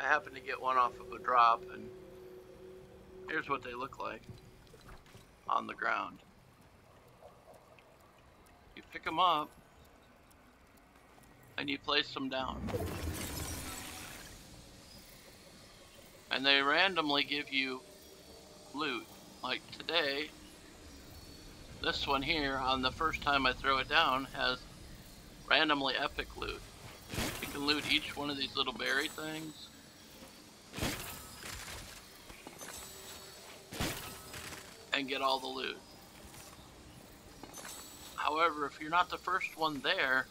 happened to get one off of a drop, and here's what they look like on the ground. You pick them up, and you place them down. And they randomly give you loot. Like today, this one here, on the first time I throw it down, has randomly epic loot. You can loot each one of these little berry things. And get all the loot. However, if you're not the first one there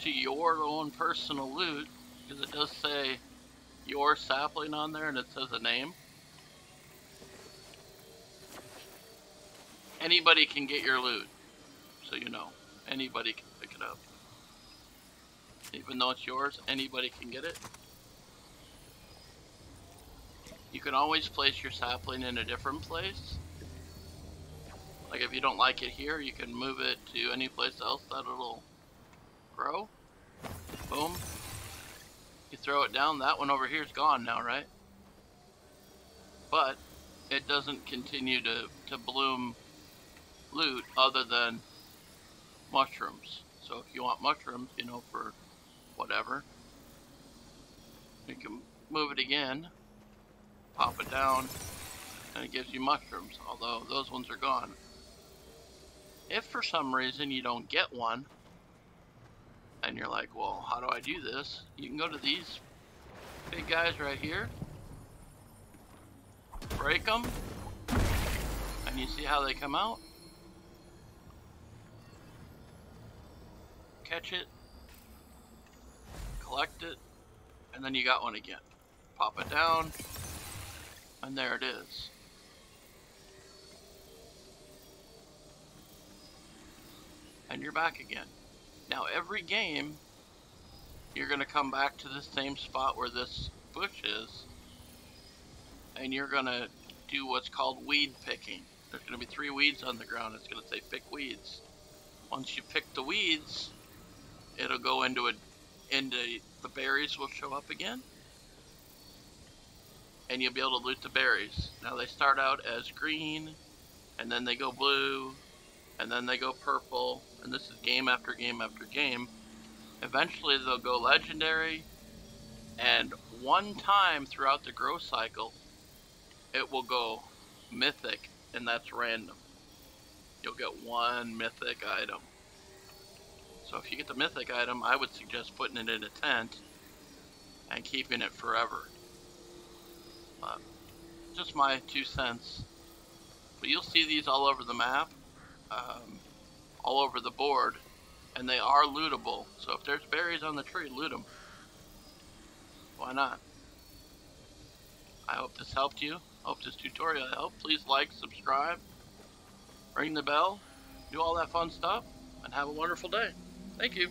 to your own personal loot, because it does say your sapling on there and it says a name, anybody can get your loot. So you know, anybody can pick it up. Even though it's yours, anybody can get it. You can always place your sapling in a different place. Like if you don't like it here, you can move it to any place else that it'll grow. Boom. You throw it down, that one over here is gone now, right? But it doesn't continue to, to bloom loot other than mushrooms. So if you want mushrooms, you know, for whatever, you can move it again, pop it down, and it gives you mushrooms, although those ones are gone. If for some reason you don't get one, and you're like, well, how do I do this? You can go to these big guys right here, break them, and you see how they come out? catch it, collect it, and then you got one again. Pop it down, and there it is. And you're back again. Now every game, you're going to come back to the same spot where this bush is, and you're going to do what's called weed picking. There's going to be three weeds on the ground. It's going to say pick weeds. Once you pick the weeds, it'll go into a into the berries will show up again and you'll be able to loot the berries. Now they start out as green and then they go blue and then they go purple and this is game after game after game. Eventually they'll go legendary and one time throughout the growth cycle it will go mythic and that's random. You'll get one mythic item. So if you get the mythic item, I would suggest putting it in a tent and keeping it forever. But just my two cents. But you'll see these all over the map, um, all over the board, and they are lootable. So if there's berries on the tree, loot them. Why not? I hope this helped you. Hope this tutorial helped. Please like, subscribe, ring the bell, do all that fun stuff, and have a wonderful day. Thank you.